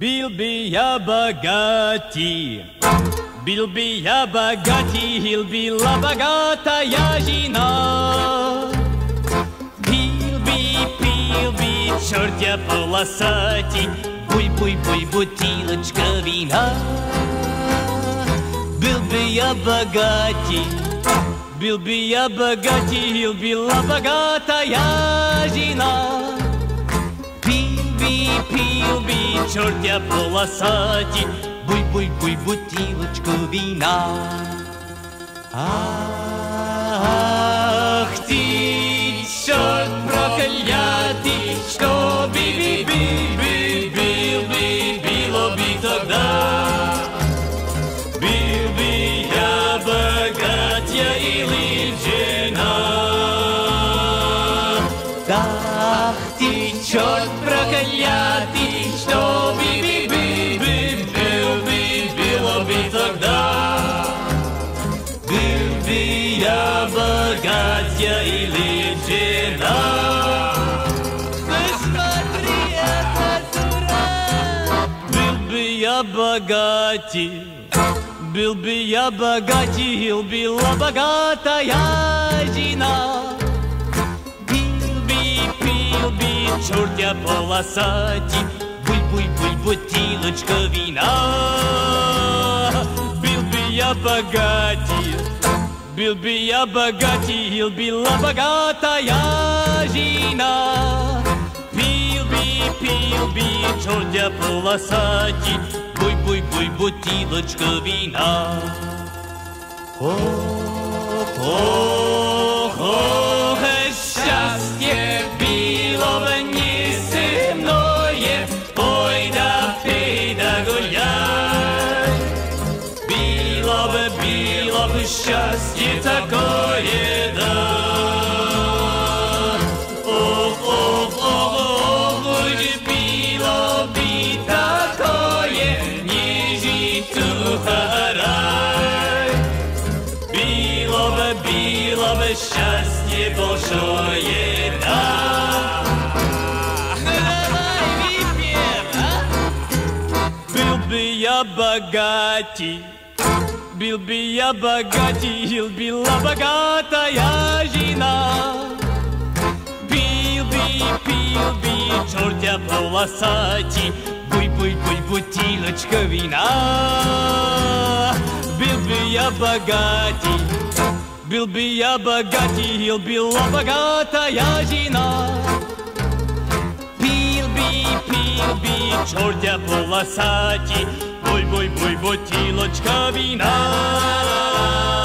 Был бы я богатей, был бы я богатей, была богатая жена. Пил бы, пил бы, черт я полосатый, буй-буй-буй, бутылочка вина. Был бы я богатей, был бы я богатей, была богатая жена. Пил би, пил би, черт я полосатый, буй-буй-буй, бутылочку вина. Ах ты, черт проклятый, что би-би-би-би, бил-би, било би тогда. Бил би я богатья или жена. Ах ты, черт проклятый, что би-би-би-би, бил-би, било би тогда. Был бы я богатья или жена. Посмотри, это дурак. Был бы я богатей, был бы я богатей, была богатая жена. Пил би, черт я полосатый, буй-буй-буй, бутылочка вина. Был бы я богатей, был бы я богатей, была богатая жена. Пил би, пил би, черт я полосатый, буй-буй-буй, бутылочка вина. Ох, счастье такое, да. Ох, ох, ох, ох, ой, было бы такое, не жить в рай. Било бы, било бы счастье большое, да. Давай выпьем, а? Был бы я богатей, был бы я богатей, была богатая жена. Пил би, пил би, черт я полосатый, буй-буй-буй, бутылочка вина. Был бы я богатей, был бы я богатей, была богатая жена. Пил би, пил би, черт я полосатый, буй-буй-буй, бутылочка вина.